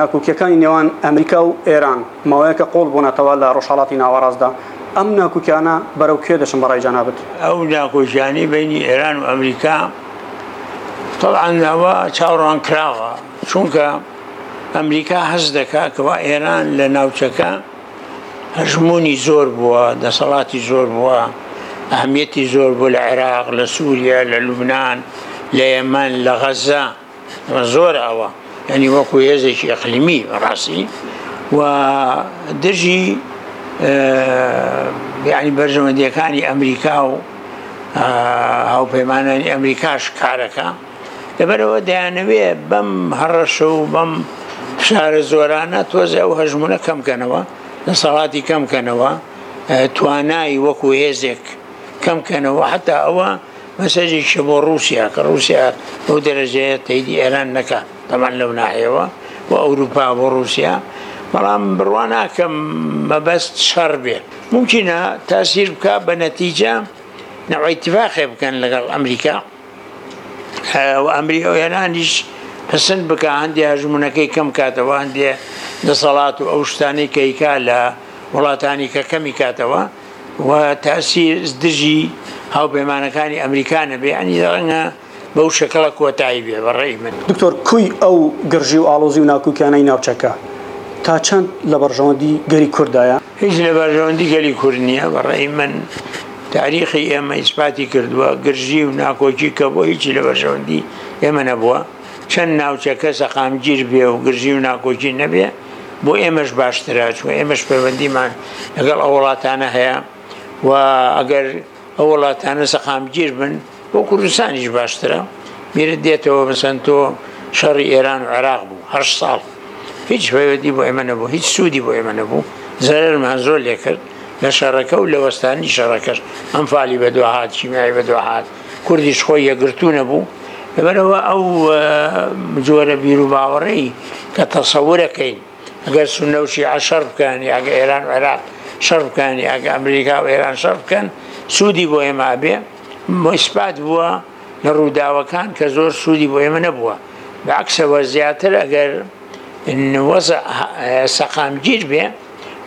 ناکوکیەکانی نێوان ئەمریکا و ئێران ماوەیەکە قۆڵ بوونەتەوە لە ڕۆژحڵاتی ناوەڕاستدا ئەم ناکوکیانە بەرەو کێ دەشم بەڕای جانابێت ئەو ناکۆژیانی بینی ئێران و ئەمریکا تەڵعاەوە چاوەڕان کراوە چونکە ئەمریکا هەز دەکا کەوا ئێران لە ناوچەکە هەژمونی زۆر بووە دەسەڵاتی زۆر بووە ئەهمیەتی زۆر بوو لە عێراق لە سووریا لە لوبناان لە یەمەەن لە غەزە زۆر ئەوە ینی وەکو هێزێکی ئەقلیمی ڕاستی و دژی بیانی بەرژەوەندیەکانی ئەمریکا و هاوپەیمانانی ئەمریکاش کارەکە لەبەرەوە دەیانەوێ بەم هەڕەش و بەم شارە زۆرانە تۆزە ئەو هەژمونە کەمکەنەوە لە سەڵاتی کەمکەنەوە توانایی وەکو هێزێک کەمکەنەوە حتا ئەوە مەسەجێکە بۆ رووسیا کە رووسیا بەو دەرەجەیە تیدی ئێران نەکات طبعا لو ناحيه واوروبا وروسيا بلان بروانا كم ما بس به ممكن تاثير بك بنتيجه نوع اتفاق كان لغال امريكا آه وامريكا يعنيش حسن بك عندي هجمنا كي كم كاتوا عندي صلاة واوشتاني كي كالا ولا تاني ككم كاتوا وتاثير ازدجي هاو بمعنى كان امريكان يعني بەو شکڵە کۆتایی بێ بەڕێ من دکتۆر کوی ئەو گرژی و ئالۆزی و ناکوکیانەی ناوچەکە تا چەند لە بەرژەوەندی گەری کوردایە هیچ لە بەرژەوەندی گەلی کورد نییە بەڕێ من تاریخی ئێمە ئیسپاتی کردووە گرژی و ناکۆکی کە بۆ هیچی لە بەژەوەندی ئێمە نەبووە چەند ناوچەکە سەقامگیر بێ و گرژی و ناکۆکی نەبێ بۆ ئێمەش باشتررا چوە ئێمەش پەیوەندیمان لەگەڵ ئەو وڵاتانە هەیە و ئەگەر ئەو وڵاتانە سەقامگیر بن بۆ کوردستانیش باشترە میرت دێتەوە بەسەن تۆ شەڕی ئێران و عراق بوو هەر ساڵ هیچ بەوەدی بۆ ئێمە نەبوو هیچ سوودی بۆ ئێمە نەبوو زەرمان زۆر لێ کرد لە شەڕەکە و لەوەستانی شەڕەکەش ئەم فالی بە دوهات چیمیایی بە دوهات کوردیش خۆی یەگرتو نەبوو لەبەرەوە ئەو جۆرە بیر و باوەڕی کە تەسەورەکەین ئەگەر سنەوشی عشەر بکانی ئەگە ئێران عێراق شەڕ بکانی ئەگە ئەمریکا و ئێران شەڕ بکەن سوودی بۆ ئێمە بێ مشپات بووە لە ڕووداوەکان کە زۆر سوودی بۆ ئێمە نەبووە بەعکسەوە زیاتر ئەگەر وەزە سەقامگیر بێ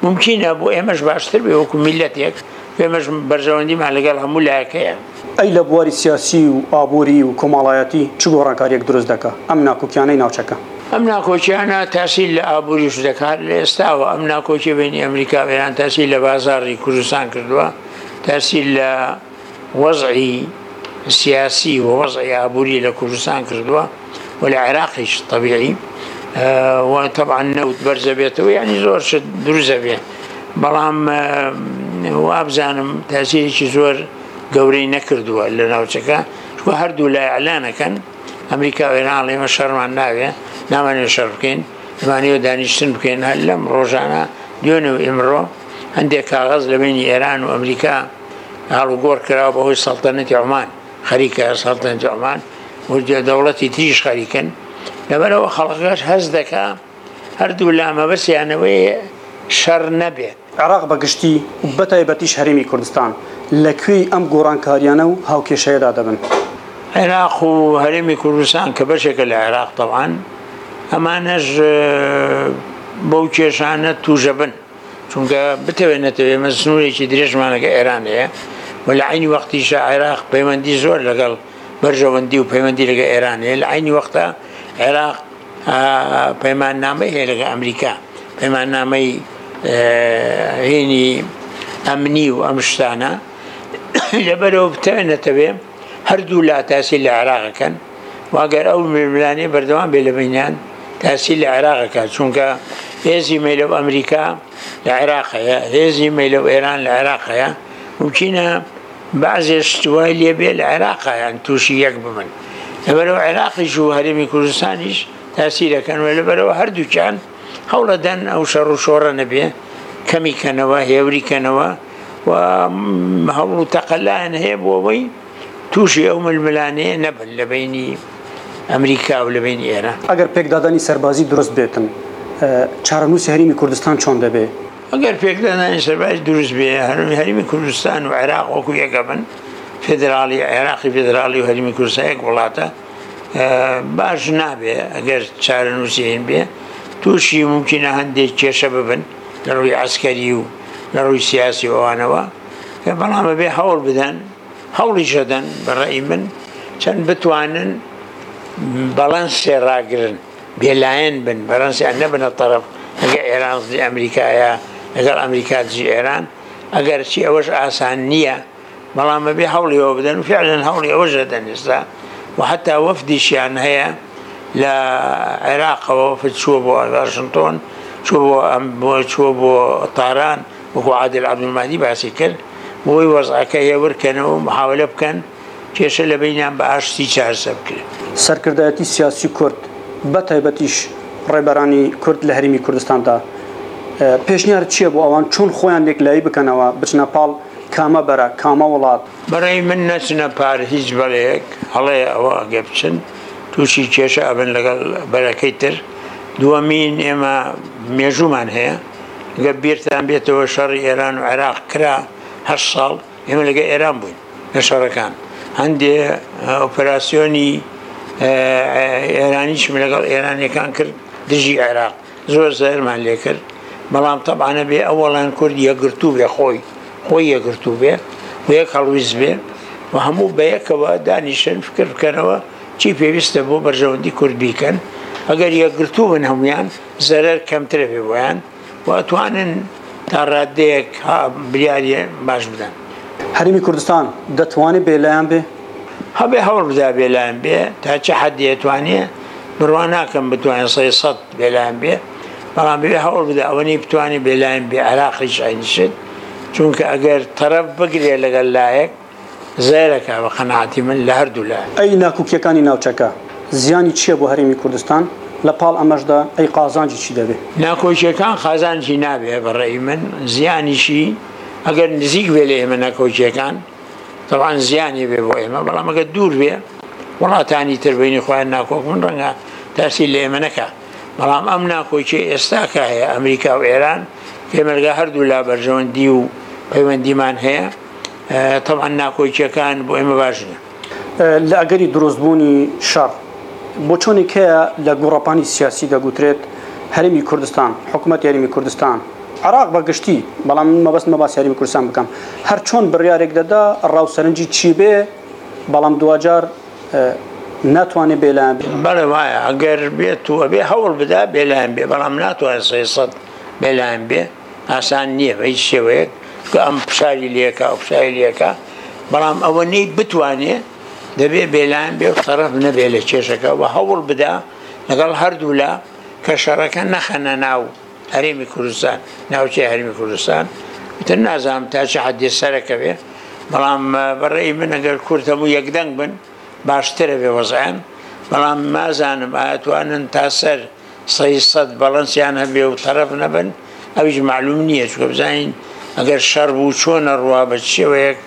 ممکنە بۆ ئێمەش باشتر بێ وەکو میلەتێک پێمەش بەرژەوەندیمان لەگەڵ هەموو لایەکەیە ئەی لە بواری سیاسی و ئابووری و کۆماڵایەتی چ گۆڕانکاریەک دروست دەکە ئەم ناکۆکیانەی ناوچەکە ئەم ناکۆچیانە تاسییل لە ئابووریش دەکات لە ئێستاوە ئەم ناکۆکی بینی ئەمریکا بەیان تاسی لە بازاری کوردستان کردووە تاسی لە وەزعی سیاسی و وەزعی ئابووری لە کوردستان کردووە و لە عێراقیش طبیعی و طبعا نەوت بەرزە بێتەوە یعنی زۆر دروزە بێ بەڵام وابزانم تاسیرێکی زۆر گەورەی نەکردووە لە ناوچەکە و هەردوو لای ئەلانەکەن ئەمریکا وێناڵ ئێمە شەرمان ناوێ نامانێ شەر بکەین زمانەوە دانیشتن بکەین هەر لەم ڕۆژانە دوێن و ئمڕۆ هەندێک کاغز لە بینی ئێران و ئەمریکا هەڵوگۆر کرا بەهۆی سەڵتەنەتی عمان خەریکە سەڵتەنتی عمان وردە دەوڵەتی تریش خەریکن لەبەرەوە خەڵقەکەش هەز دەکا هەردوو لامەبەسییانەوەی شەر نەبێت عراق بەگشتی بەتایبەتیش هەرمی کوردستان لەکوێی ئەم گۆڕانکاریانە و هاوکێشەیەدا دەبن عێراق و هەرێمی کوردستان کە بەشێکە لە عێراق دەڵان ئەمانەش بەو کێشانە توژە بن چونکە بتەوێنێتەوە مەسنوورێکی درێژمانەکە ئێرانەیە ولعینی وقتی شا عراق بيمندي زور لگل برجواندی و وبيمندي لگه ایرانه لعینی وقتا عراق پیمان آه، نامه هی لگه امریکا پیمان نامه آه، هینی امنی و امشتانه لبرو بتوانه تبه هر دو لا العراق كان کن أول من الملاني بردوان بی لبینان تاسی لعراق کن چونکه هزی میلو امریکا لعراقه هزی میلو ایران لعراقه وچینە بعضێ شتوای لێبێ لە عێراقیان تووشی یەک بمن لەبەرەوە عێراقیش و هەرمی کوردستانیش تاسیرەکەن و لەبەرەوە هەردووچان هەوڵەدەن ئەو شەڕ و شۆڕە نەبێ کەمیکەنەوە هێوریکەنەوە و هەڵ و تەقەلایەن هەیە بۆەوەی تووشی ئەو ململانەیە نەبن لە بینی ئەمریکا و لە بین ئێرە ئەگەر پێکدادانی سەربازی دروست بێتن چارەنووسی هەریمی کوردستان چۆن دەبێت اگر پیکران انسان باید دروز بیه هرمی هرمی کردستان و عراق وکو یکمن فدرالی عراقی فدرالی و هرمی کردستان یک ولاتا اه، باش نابێ ئەگەر چارە نووسێن بێ تووشی ممکنە هەندێک کێشە ببن لە ڕووی ئەسکەری و لە ڕووی سیاسی ئەوانەوە اه، بەڵامە بێ هەوڵ بدەن هەوڵی شەدەن بەڕێی من چەند بتوانن بەڵەنسێ ڕاگرن بێلایەن بن بەڕەنسی نەبنە تەرەف ئەگە ئێرانزی ئەمریکایە لەگەڵ ئەمریکا جی ئێران چی ئەوەش ئاسان نییە بەڵام بەبێ هەوڵیەوە بدەن و فعلن هەوڵی ئەوەژە دەنیستا و حتا وەفدیشیان هەیە لە عێراقەوە فت چووە بۆ واشنتۆن چوە بۆ ئەم بۆ چوە بۆ تاران وەکو عادل عبدمادی باسی کرد بۆی وەزعەکە هێورکەنەوە محاولە بکەن کێشە لە بینیان بە ئاشتی چارسە بکرێت سەرکردایەتی سیاسی کورد بە تایبەتیش ڕێبەرانی کورد لە هەرمی دا پێشنیار چییە بۆ ئەوان چون خۆیان لێکلایی بکەنەوە بچنە پاڵ کامە بەرە کامە وڵات بەڕێ من نەچنە پار هیچ بەڵەیەک هەڵێ ئەوە ئەگە بچن تووشی کێشە ئەبن لەگەڵ بەرەکەی تر دووەمین ئێمە مێژومان هەیە گە بیرتان بێتەوە شەڕی ئێران و عێراق کرا هە ساڵ ئێمە لەگە ئێران بووین لە شەڕەکان هەندێ ئۆپەراسیۆنی ئێرانیشم لەگەڵ ئێرانیەکان کرد دژی عێراق زۆر زەرمان لێ کرد بەڵام تەبانە بێ ئەوەڵان کورد یەگرتو بێ خۆی خۆی یەگرتو بێ و یەک هەڵویز بێ و هەموو بە یەکەوە دانیشن فکر بکەنەوە چی پێویستە بۆ بەرژەوەندی کورد بیکەن ئەگەر یەکگرتو بن هەمویان زەرەر کەمترە بێ بۆیان و ئەتوانن تا ڕادەیەک بریاریە باش بدەن هەرمی کوردستان دەتوانێت بێلایان بێ هەبێ هەوڵ بدا بێلایان بێ تا چه حەدیەتوانێ بڕواناکەم بتوانین سەی سەد بێلایان بێ بەڵام بێ هەوڵ بدە ئەوەنی بتوانێت بێلایم بێ عراقیش ئەینشت چونکە ئەگەر تەرەف بگرێ لەگەل لایەک زێرەکە بە قەنعاتی من لە هەردوو لە ئەی ناکوکیەکانی ناوچەکە زیانی چییە بۆ هەرمی کوردستان لە پاڵ ئەمەشدا ئەی قازانجی چی دەبێت ناکۆچیەکان خازانجی نابێ بەڕێی من زیانیشی ئەگەر نزیک بێ لە ئێمە نەکۆچیەکان تەوان زیانی بێ بۆ ئێمە بەڵام ئەگە دوور بێ وڵاتانی تربینی خۆیان ناکۆک من ڕەنگە تاسی لێ ئێمە نەکە بەڵام ئەم ناکۆکی ئێستاکە هەیە ئەمریکا و ئێران پێمەرگە هەردوو لا بەرژەوەندی و پەیوەندیمان هەیە تەمان ناکۆیکیەکان بۆ ئێمە باشە لە ئەگەری دروستبوونی شەڕ بۆ چۆنێکەیە لە گوڕپانی سیاسی دەگوترێت هەرمی کوردستان حکوومەت یاریمی کوردستان عراق بەگشتی بەڵام مەبەست مەباس یاریمی کوردستان بکەم هەر چۆن بڕیارێک دەدا ڕاوسەرنجی چی بێ بەڵام دوجار ناتوانێت بێلان بەڵێ وایە ئەگەر بێت وە بێ هەوڵ بدا بێلایەن بێ بەڵام ناتوان سەد بێلایەن بێ ئاسان نییە بە هیچ شێوەیەک کە ئەم پشاری لەکە و پشای لەکە بەڵام ئەوە نەی بتوانێ دەبێ بێلایەن بێ تەرەف نەبێ لە کێشەکە و هەوڵ بدا لەگەڵ هەردوو لە کە شەڕەکە نەخەنە ناو هەرێمی کوردستان ناوچی هەرمی کوردستان تر نازانم تا چه حدی سەرەکە بێ بەڵام بەڕێی من ئەگەر کورتەمو یەکدەنگ بن باشترە بێ وەزیان بەڵام مازانم ئاتوانن تا سەر سەی سەد بەڵەنسیان هەبێ و تەرەف نەبن ئەویش معلوم نییە چکە بزانین ئەگەر شەر بوو چۆنە ڕوا بە شێوەیەک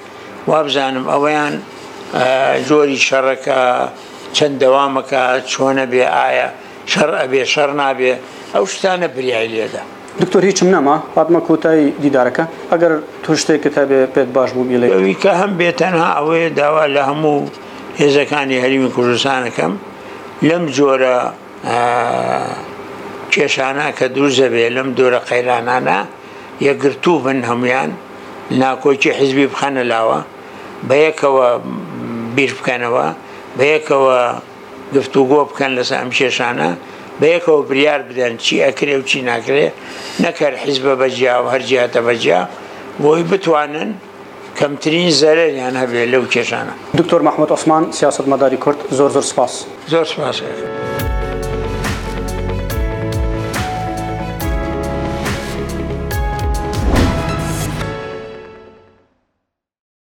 وابزانم ئەوەیان جۆری شەڕەکە چەند دەوامەکە چۆنە بێ ئایا شەر ئەبێ شەر نابێ ئەو شتانە بریای لێدا. دکتۆر هیچم نەما پاتمە کۆتایی دیدارەکە ئەگەر توشتێکت هەبێ پێت باش بوو بێڵێ ئەوی کە هەم بێتەنها ئەوەیە داوا لە هەموو هێزەکانی هەریمی کوردستانەکەم لەم جۆرە کێشانە کە دوورزە بێ لەم دۆرە قەیرانانە یەگرتوو بن هەمویان ناکۆکی حزبی بخەنە لاوە بە یەکەوە بیر بکەنەوە بە یەکەوە گفتوگۆ بکەن لەسە ئەم کێشانە بە یەکەوە بریار بدەن چی ئەکرێ و چی ناکرێ نەکەر حیزبە بەجیا و هەرجیاتە بەجیا بۆی بتوانن کەمترین زەرەریان هەبێت لەو کێشانە دکتۆر مححمد عسمان سیاست مەداری کورد زۆر زۆر سپاس زۆر سپاس.